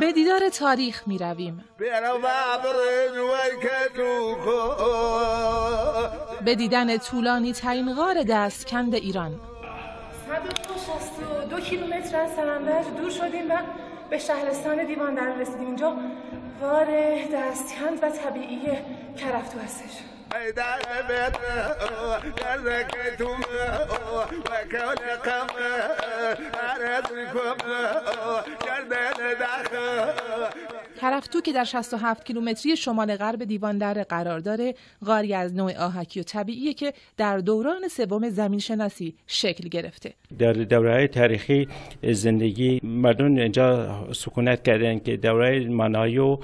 به دیدار تاریخ می رویم. به دیدن طولانی ترین غار دستکند ایران. 162 کیلومتر از سرندج دور شدیم و به شهرستان دیوان در رسیدیم. اینجا غار دستکند و طبیعی کرفتو هستش کرفتو که در 67 کیلومتری شمال غرب دیوان در قرار داره غاری از نوع آهکی و طبیعیه که در دوران سوم زمین شناسی شکل گرفته. در دوره تاریخی زندگی مردم اینجا سکونت کردن که دوره منایی و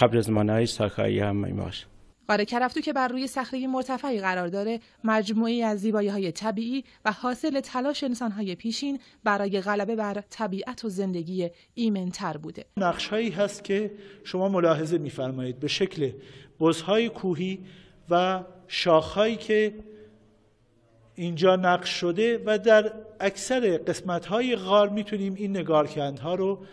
قبل از منایی ساکایی هم می‌باشه. غار کرفتو که بر روی صخره مرتفعی قرار داره مجموعی از زیبایی های طبیعی و حاصل تلاش انسانهای پیشین برای غلبه بر طبیعت و زندگی ایمنتر بوده. نقش هایی هست که شما ملاحظه میفرمایید به شکل بزهای کوهی و شاخهایی که اینجا نقش شده و در اکثر قسمت های غار می‌تونیم این نگارکندها رو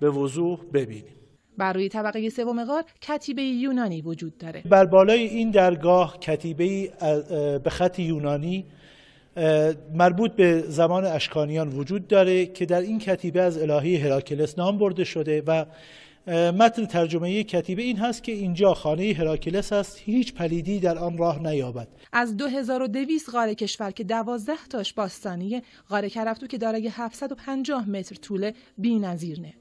به وضوح ببینیم. بر روی طبقه سوم غار کتیبه یونانی وجود داره. بر بالای این درگاه کتیبه به خط یونانی مربوط به زمان اشکانیان وجود داره که در این کتیبه از الهه هراکلس نام برده شده و متن ترجمه کتیبه این هست که اینجا خانه هراکلس است هیچ پلیدی در آن راه نیابد. از 2200 غار کشور که 12 تاش باستانیه غار کرفتو که دارای 750 متر طول بی‌نظیر نه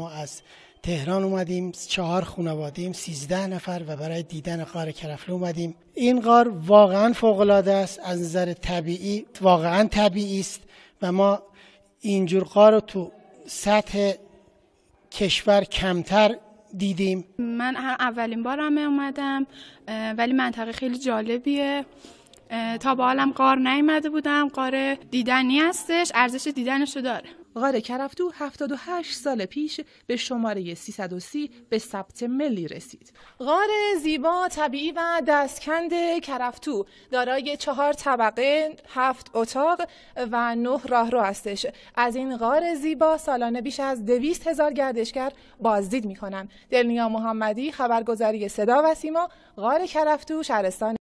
ما از تهران اومدیم چهار خانوادیم سیزده نفر و برای دیدن غار کرفلو اومدیم. این غار واقعا فوق العاده است از نظر طبیعی واقعا طبیعی است و ما اینجور غار رو تو سطح کشور کمتر دیدیم. من اولین بارم اومدم ولی منطقه خیلی جالبیه. تا با حالم قار نیومده بودم قار دیدنی هستش ارزش دیدنشو داره غار کرفتو 78 سال پیش به شماره 330 به ثبت ملی رسید. غار زیبا طبیعی و دستکند کرفتو دارای چهار طبقه، هفت اتاق و نه راهرو هستش. از این غار زیبا سالانه بیش از 200 هزار گردشگر بازدید می‌کنن. دلنیا محمدی خبرگزاری صدا و سیما غار کرفتو شهرستان